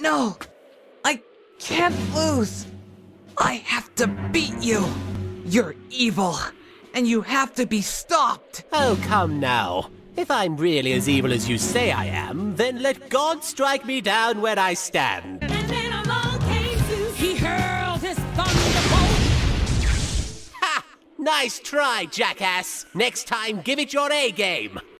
No! I can't lose! I have to beat you! You're evil, and you have to be stopped! Oh, come now. If I'm really as evil as you say I am, then let God strike me down where I stand. And then along came Zeus. He hurled his thunderbolt. Ha! Nice try, jackass. Next time, give it your A game.